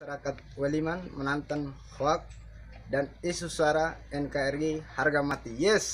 masyarakat Waliman menantang hoak dan isu suara NKRI harga mati. Yes.